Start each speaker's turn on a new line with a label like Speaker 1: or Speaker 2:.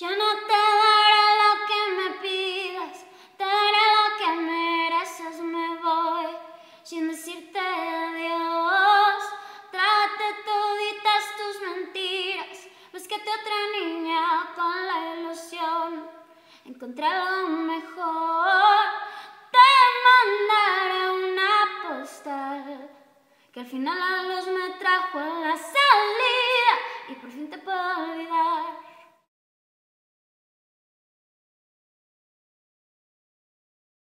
Speaker 1: Ya no te daré lo que me pidas, te daré lo que mereces, me voy sin decirte adiós. Trate toditas tus mentiras, búsquete otra niña con la ilusión, encontrar lo mejor. Te mandaré una postal que al final la luz me